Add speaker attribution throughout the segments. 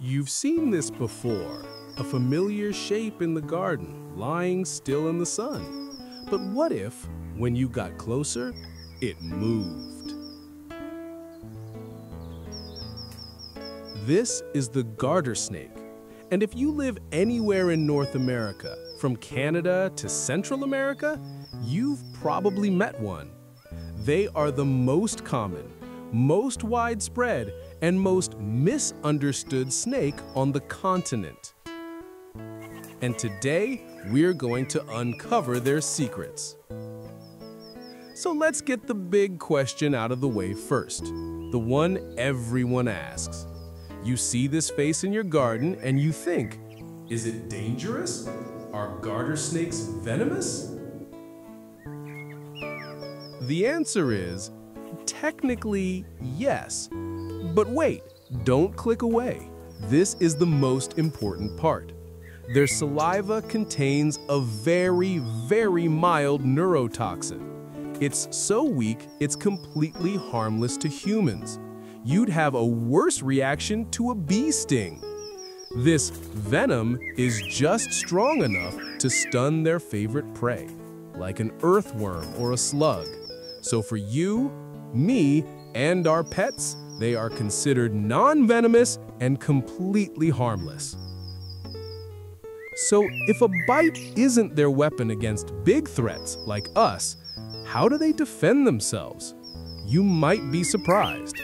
Speaker 1: You've seen this before, a familiar shape in the garden, lying still in the sun. But what if, when you got closer, it moved? This is the garter snake. And if you live anywhere in North America, from Canada to Central America, you've probably met one. They are the most common, most widespread, and most misunderstood snake on the continent. And today, we're going to uncover their secrets. So let's get the big question out of the way first, the one everyone asks. You see this face in your garden and you think, is it dangerous? Are garter snakes venomous? The answer is, technically, yes. But wait, don't click away. This is the most important part. Their saliva contains a very, very mild neurotoxin. It's so weak, it's completely harmless to humans. You'd have a worse reaction to a bee sting. This venom is just strong enough to stun their favorite prey, like an earthworm or a slug. So for you, me, and our pets, they are considered non-venomous and completely harmless. So if a bite isn't their weapon against big threats like us, how do they defend themselves? You might be surprised.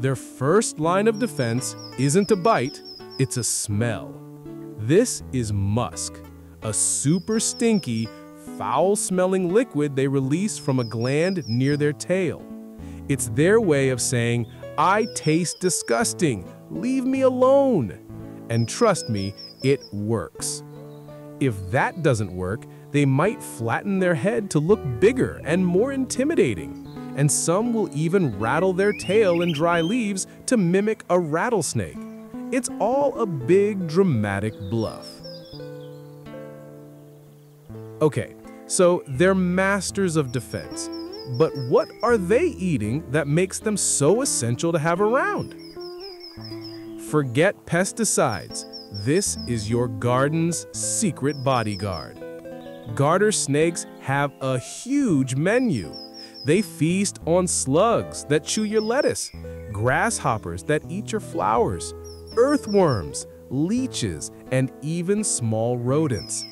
Speaker 1: Their first line of defense isn't a bite, it's a smell. This is musk, a super stinky, foul-smelling liquid they release from a gland near their tail. It's their way of saying, I taste disgusting, leave me alone. And trust me, it works. If that doesn't work, they might flatten their head to look bigger and more intimidating. And some will even rattle their tail in dry leaves to mimic a rattlesnake. It's all a big dramatic bluff. Okay, so they're masters of defense. But what are they eating that makes them so essential to have around? Forget pesticides. This is your garden's secret bodyguard. Garter snakes have a huge menu. They feast on slugs that chew your lettuce, grasshoppers that eat your flowers, earthworms, leeches, and even small rodents.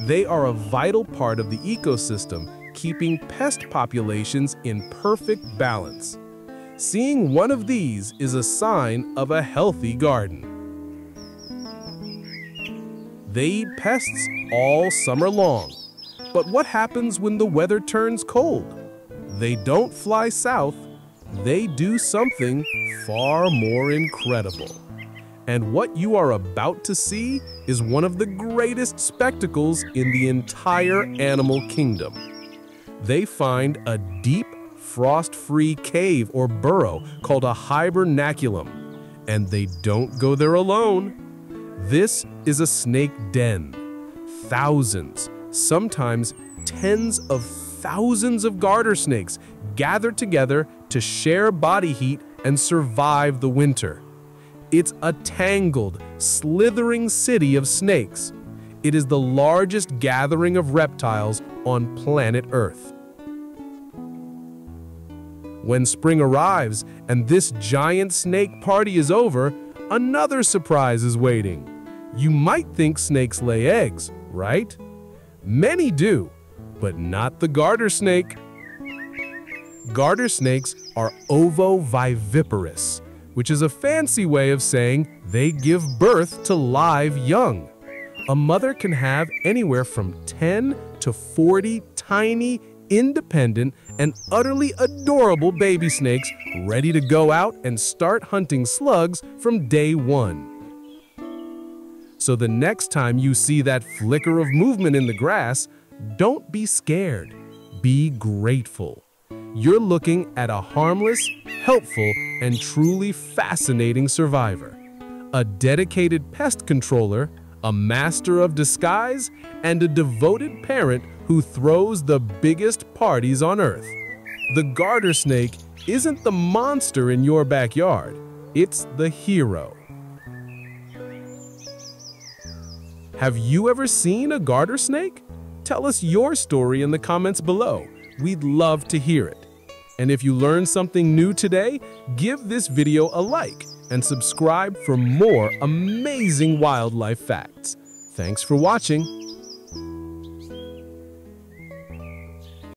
Speaker 1: They are a vital part of the ecosystem keeping pest populations in perfect balance. Seeing one of these is a sign of a healthy garden. They eat pests all summer long. But what happens when the weather turns cold? They don't fly south, they do something far more incredible. And what you are about to see is one of the greatest spectacles in the entire animal kingdom they find a deep, frost-free cave or burrow called a hibernaculum. And they don't go there alone. This is a snake den. Thousands, sometimes tens of thousands of garter snakes gather together to share body heat and survive the winter. It's a tangled, slithering city of snakes. It is the largest gathering of reptiles on planet Earth. When spring arrives and this giant snake party is over, another surprise is waiting. You might think snakes lay eggs, right? Many do, but not the garter snake. Garter snakes are ovoviviparous, which is a fancy way of saying they give birth to live young. A mother can have anywhere from 10 to 40 tiny, independent, and utterly adorable baby snakes ready to go out and start hunting slugs from day one. So the next time you see that flicker of movement in the grass, don't be scared. Be grateful. You're looking at a harmless, helpful, and truly fascinating survivor. A dedicated pest controller, a master of disguise, and a devoted parent who throws the biggest parties on Earth. The garter snake isn't the monster in your backyard. It's the hero. Have you ever seen a garter snake? Tell us your story in the comments below. We'd love to hear it. And if you learned something new today, give this video a like and subscribe for more amazing wildlife facts. Thanks for watching.